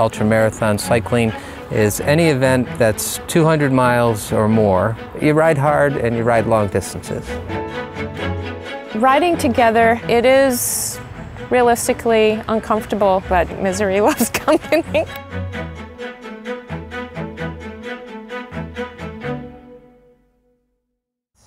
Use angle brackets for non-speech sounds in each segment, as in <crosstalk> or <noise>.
ultramarathon cycling is any event that's 200 miles or more. You ride hard and you ride long distances. Riding together, it is realistically uncomfortable, but misery <laughs> loves company.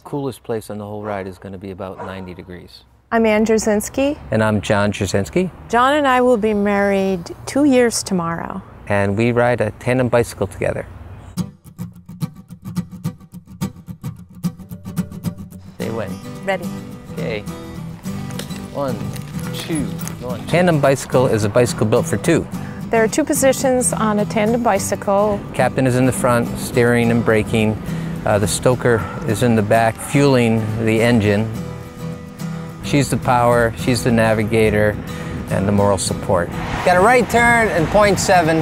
Coolest place on the whole ride is going to be about 90 degrees. I'm Ann Jurczynski. And I'm John Jurczynski. John and I will be married two years tomorrow. And we ride a tandem bicycle together. Say when. Ready. Okay. One, two, one. Tandem bicycle is a bicycle built for two. There are two positions on a tandem bicycle. Captain is in the front, steering and braking. Uh, the stoker is in the back, fueling the engine. She's the power, she's the navigator, and the moral support. Got a right turn and point seven.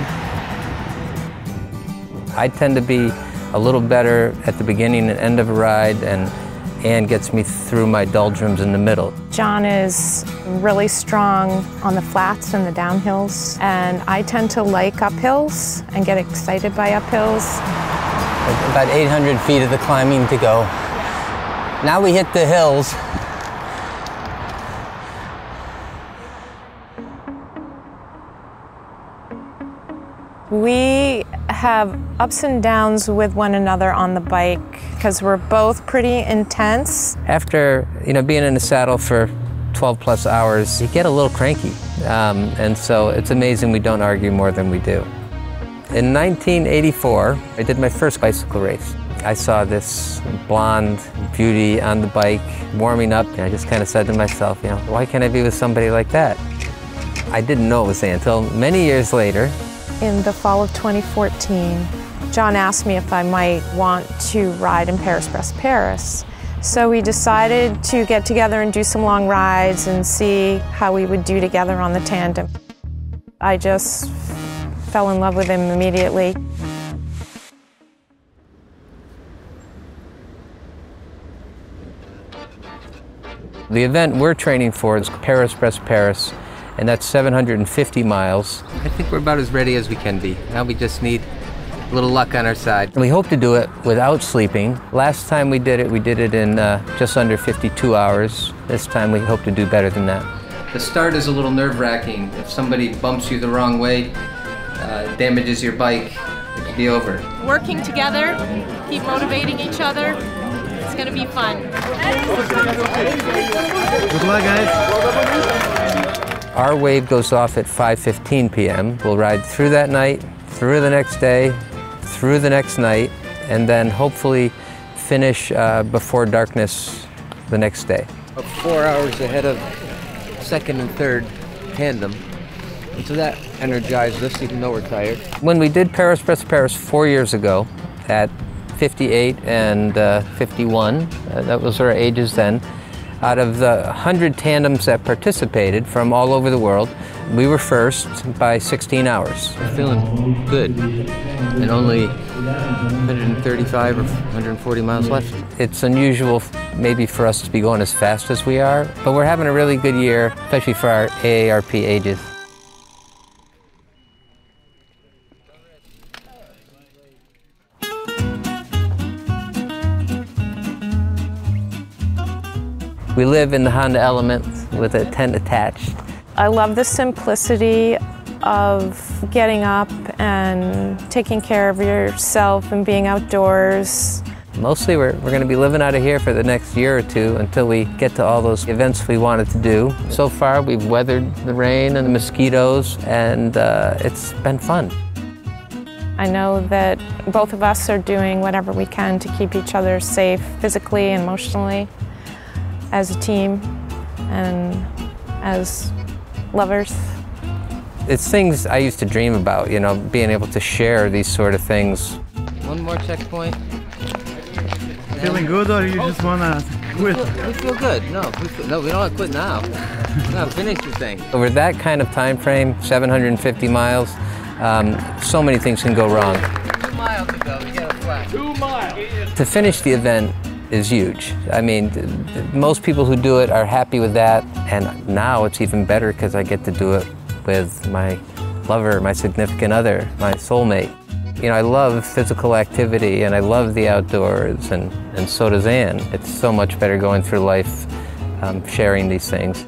I tend to be a little better at the beginning and end of a ride, and Ann gets me through my doldrums in the middle. John is really strong on the flats and the downhills, and I tend to like uphills and get excited by uphills. About 800 feet of the climbing to go. Now we hit the hills. We have ups and downs with one another on the bike because we're both pretty intense. After you know being in the saddle for 12 plus hours, you get a little cranky, um, and so it's amazing we don't argue more than we do. In 1984, I did my first bicycle race. I saw this blonde beauty on the bike warming up, and I just kind of said to myself, you know, why can't I be with somebody like that? I didn't know it was Ann until many years later in the fall of 2014, John asked me if I might want to ride in Paris Brest Paris. So we decided to get together and do some long rides and see how we would do together on the tandem. I just fell in love with him immediately. The event we're training for is Paris Brest Paris and that's 750 miles. I think we're about as ready as we can be. Now we just need a little luck on our side. We hope to do it without sleeping. Last time we did it, we did it in uh, just under 52 hours. This time we hope to do better than that. The start is a little nerve-wracking. If somebody bumps you the wrong way, uh, damages your bike, it could be over. Working together, keep motivating each other. It's gonna be fun. Good luck, guys. Our wave goes off at 5.15 p.m. We'll ride through that night, through the next day, through the next night, and then hopefully finish uh, before darkness the next day. Four hours ahead of second and third tandem. And so that energized us even though we're tired. When we did Paris Brest Paris four years ago at 58 and uh, 51, uh, that was our ages then, out of the 100 tandems that participated from all over the world, we were first by 16 hours. We're feeling good and only 135 or 140 miles left. It's unusual maybe for us to be going as fast as we are, but we're having a really good year, especially for our AARP ages. We live in the Honda Element with a tent attached. I love the simplicity of getting up and taking care of yourself and being outdoors. Mostly we're, we're going to be living out of here for the next year or two until we get to all those events we wanted to do. So far we've weathered the rain and the mosquitoes and uh, it's been fun. I know that both of us are doing whatever we can to keep each other safe physically and emotionally as a team and as lovers. It's things I used to dream about, you know, being able to share these sort of things. One more checkpoint. Feeling good or you just wanna quit? We feel good. No, we feel, no, we don't want to quit now. no, finish the thing. Over that kind of time frame, 750 miles, um, so many things can go wrong. Two miles to go, we get a flat. Two miles. To finish the event, is huge. I mean, most people who do it are happy with that, and now it's even better because I get to do it with my lover, my significant other, my soulmate. You know, I love physical activity and I love the outdoors, and, and so does Ann. It's so much better going through life um, sharing these things.